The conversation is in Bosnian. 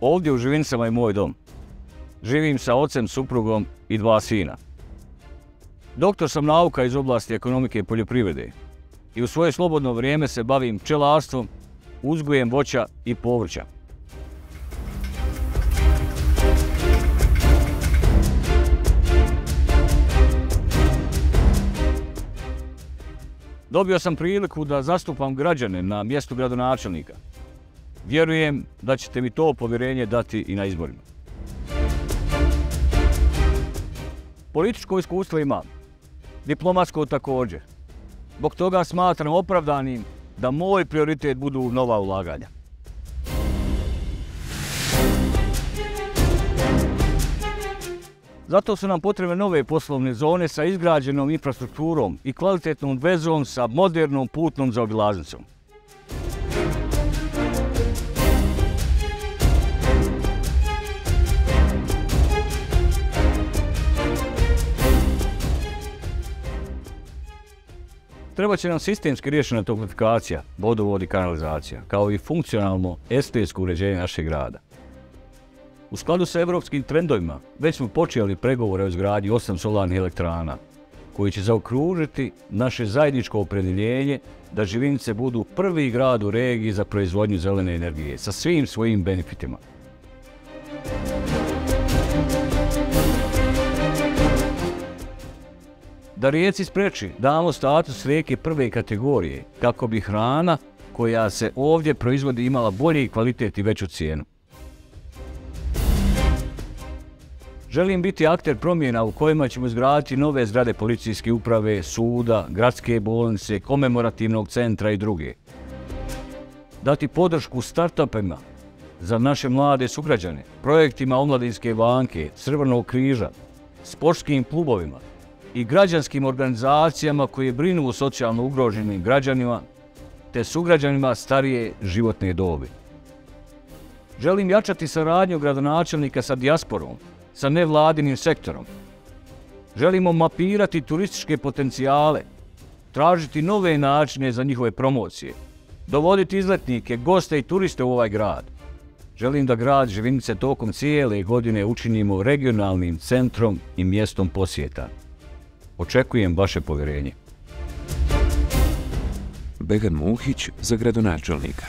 Ovdje u Živincama je moj dom. Živim sa ocem, suprugom i dva sina. Doktor sam nauka iz oblasti ekonomike i poljoprivrede i u svoje slobodno vrijeme se bavim pčelarstvom, uzgojem voća i povrća. Dobio sam priliku da zastupam građane na mjestu gradonačelnika. Vjerujem da ćete mi to povjerenje dati i na izborima. Političko iskustvo imam, diplomatsko također. Bog toga smatram opravdanim da moj prioritet budu nova ulaganja. Zato su nam potrebne nove poslovne zone sa izgrađenom infrastrukturom i kvalitetnom vezom sa modernom putnom zaobilaznicom. Treba će nam sistemski riješena toplifikacija, vodovod i kanalizacija, kao i funkcionalno estetsko uređenje našeg grada. U skladu sa evropskim trendovima, već smo počeli pregovore o izgradnji 8 solarnih elektrana, koji će zaokružiti naše zajedničko opredeljenje da Živinice budu prvi grad u regiji za proizvodnju zelene energije sa svim svojim benefitima. Da rijeci spreči, damo status rijeke prve kategorije kako bi hrana koja se ovdje proizvodi imala bolji kvalitet i veću cijenu. Želim biti akter promjena u kojima ćemo izgraditi nove zgrade policijske uprave, suda, gradske bolnice, komemorativnog centra i druge. Dati podršku start-upima za naše mlade sugrađane, projektima Omladinske banke, Crvenog križa, sportskim klubovima i građanskim organizacijama koje brinu o socijalno ugroženim građanima te sugrađanima starije životne dobi. Želim jačati saradnju gradonačelnika sa dijasporom, sa nevladinim sektorom. Želimo mapirati turističke potencijale, tražiti nove načine za njihove promocije, dovoditi izletnike, goste i turiste u ovaj grad. Želim da grad Živinice tokom cijele godine učinimo regionalnim centrom i mjestom posjeta. Očekujem vaše povjerenje. Began Muhić za gradonačelnika.